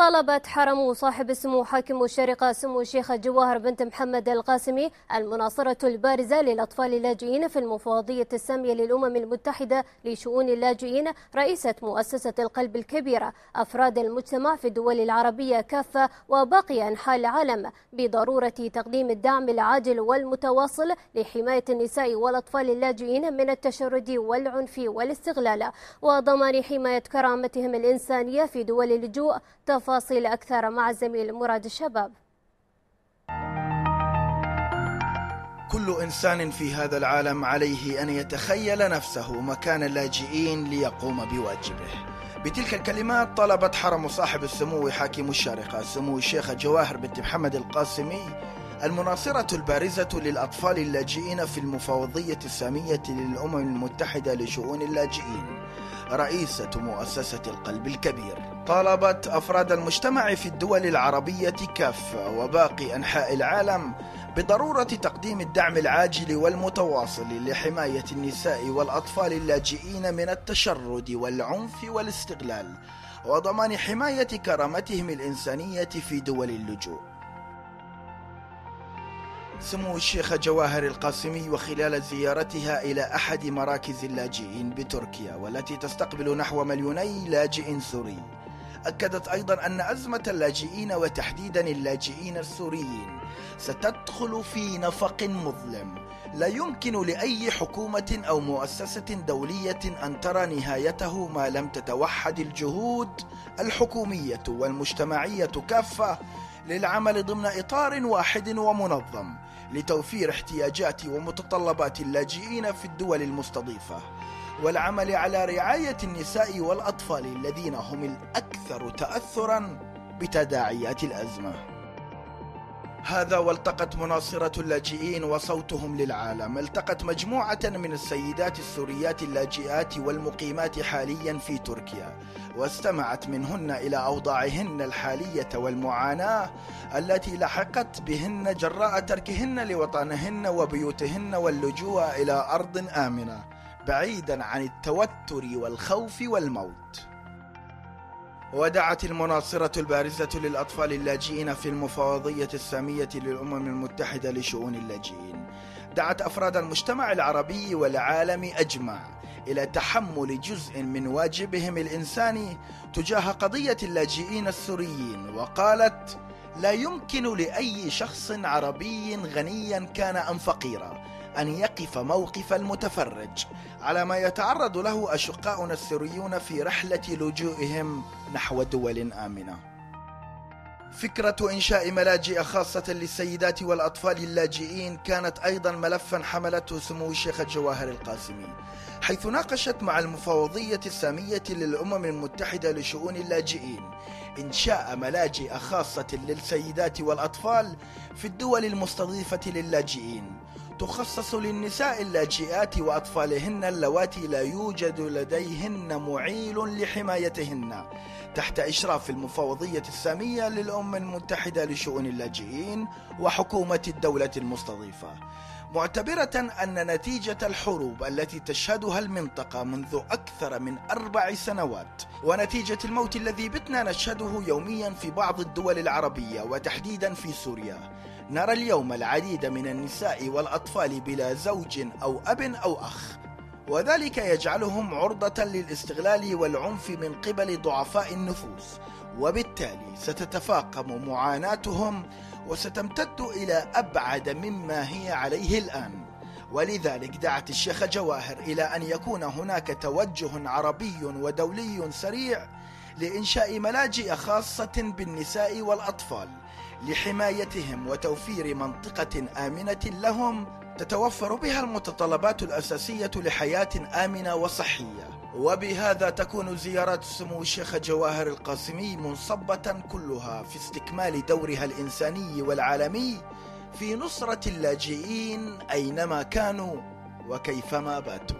طالبت حرم صاحب السمو حاكم الشارقة سمو الشيخة جواهر بنت محمد القاسمي المناصرة البارزة للأطفال اللاجئين في المفوضية السامية للأمم المتحدة لشؤون اللاجئين رئيسة مؤسسة القلب الكبيرة. أفراد المجتمع في الدول العربية كافة وباقي أنحاء العالم بضرورة تقديم الدعم العاجل والمتواصل لحماية النساء والأطفال اللاجئين من التشرد والعنف والاستغلال. وضمان حماية كرامتهم الإنسانية في دول اللجوء تفاصيل أكثر مع الزميل مراد الشباب. كل إنسان في هذا العالم عليه أن يتخيل نفسه مكان اللاجئين ليقوم بواجبه. بتلك الكلمات طلبت حرم صاحب السمو حاكم الشارقة سمو الشيخة جواهر بنت محمد القاسمي المناصرة البارزة للأطفال اللاجئين في المفوضية السامية للأمم المتحدة لشؤون اللاجئين رئيسة مؤسسة القلب الكبير. طالبت أفراد المجتمع في الدول العربية كافة وباقي أنحاء العالم بضرورة تقديم الدعم العاجل والمتواصل لحماية النساء والأطفال اللاجئين من التشرد والعنف والاستغلال وضمان حماية كرامتهم الإنسانية في دول اللجوء. سمو الشيخ جواهر القاسمي وخلال زيارتها إلى أحد مراكز اللاجئين بتركيا والتي تستقبل نحو مليوني لاجئ سوري أكدت أيضا أن أزمة اللاجئين وتحديدا اللاجئين السوريين ستدخل في نفق مظلم. لا يمكن لأي حكومة أو مؤسسة دولية أن ترى نهايته ما لم تتوحد الجهود الحكومية والمجتمعية كافة للعمل ضمن إطار واحد ومنظم لتوفير احتياجات ومتطلبات اللاجئين في الدول المستضيفة. والعمل على رعاية النساء والأطفال الذين هم الأكثر تأثرا بتداعيات الأزمة. هذا والتقت مناصرة اللاجئين وصوتهم للعالم. التقت مجموعة من السيدات السوريات اللاجئات والمقيمات حاليا في تركيا. واستمعت منهن إلى أوضاعهن الحالية والمعاناة التي لحقت بهن جراء تركهن لوطنهن وبيوتهن واللجوء إلى أرض آمنة. بعيدا عن التوتر والخوف والموت. ودعت المناصرة البارزة للأطفال اللاجئين في المفوضية السامية للأمم المتحدة لشؤون اللاجئين. دعت أفراد المجتمع العربي والعالم أجمع إلى تحمل جزء من واجبهم الإنساني تجاه قضية اللاجئين السوريين وقالت لا يمكن لأي شخص عربي غنيا كان أم فقيرا. أن يقف موقف المتفرج على ما يتعرض له أشقاؤنا السوريون في رحلة لجوئهم نحو دول آمنة. فكرة إنشاء ملاجئ خاصة للسيدات والأطفال اللاجئين كانت أيضا ملفا حملته سمو الشيخ جواهر القاسمي حيث ناقشت مع المفوضية السامية للأمم المتحدة لشؤون اللاجئين إنشاء ملاجئ خاصة للسيدات والأطفال في الدول المستضيفة للاجئين تخصص للنساء اللاجئات وأطفالهن اللواتي لا يوجد لديهن معيل لحمايتهن. تحت إشراف المفوضية السامية للأمم المتحدة لشؤون اللاجئين وحكومة الدولة المستضيفة. معتبرة أن نتيجة الحروب التي تشهدها المنطقة منذ أكثر من أربع سنوات ونتيجة الموت الذي بتنا نشهده يوميا في بعض الدول العربية وتحديدا في سوريا. نرى اليوم العديد من النساء والأطفال بلا زوج أو أب أو أخ وذلك يجعلهم عرضة للاستغلال والعنف من قبل ضعفاء النفوس. وبالتالي ستتفاقم معاناتهم وستمتد إلى أبعد مما هي عليه الآن. ولذلك دعت الشيخ جواهر إلى أن يكون هناك توجه عربي ودولي سريع لإنشاء ملاجئ خاصة بالنساء والأطفال لحمايتهم وتوفير منطقة آمنة لهم تتوفر بها المتطلبات الأساسية لحياة آمنة وصحية. وبهذا تكون زيارات سمو الشيخ جواهر القاسمي منصبة كلها في استكمال دورها الإنساني والعالمي في نصرة اللاجئين أينما كانوا وكيفما باتوا.